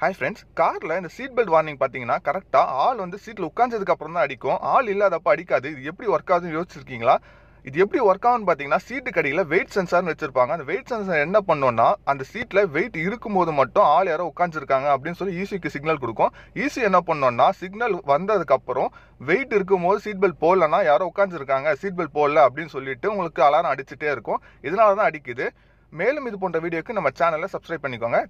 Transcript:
Hi friends காரில் இந்த seat belt warning பார்த்தீங்கன்னா கரெக்டாக ஆள் வந்து சீட்டில் உட்காந்ததுக்கு அப்புறம் தான் அடிக்கும். ஆள் இல்லாதப்ப அடிக்காது. இது எப்படி ஒர்க் ஆகுதுன்னு யோசிச்சிருக்கீங்களா? இது எப்படி ஒர்க் ஆகும்னு பார்த்தீங்கன்னா சீட்டு கடையில் வெயிட் சென்சார்னு வச்சிருப்பாங்க. அந்த வெயிட் சென்சார் என்ன பண்ணோம்னா அந்த சீட்டில் வெயிட் இருக்கும்போது மட்டும் ஆள் யாரோ உட்காந்துருக்காங்க அப்படின்னு சொல்லி ஈசிக்கு சிக்னல் கொடுக்கும். ஈசி என்ன பண்ணோம்னா சிக்னல் வந்ததுக்கப்புறம் வெயிட் இருக்கும்போது சீட் பெல்ட் போடலன்னா யாரோ உட்காந்துருக்காங்க சீட் பெல்ட் போடல அப்படின்னு சொல்லிட்டு உங்களுக்கு அலாரம் அடிச்சுட்டே இருக்கும். இதனால தான் அடிக்குது. மேலும் இது போன்ற வீடியோக்கு நம்ம சேனலை சப்ஸ்கிரைப் பண்ணிக்கோங்க.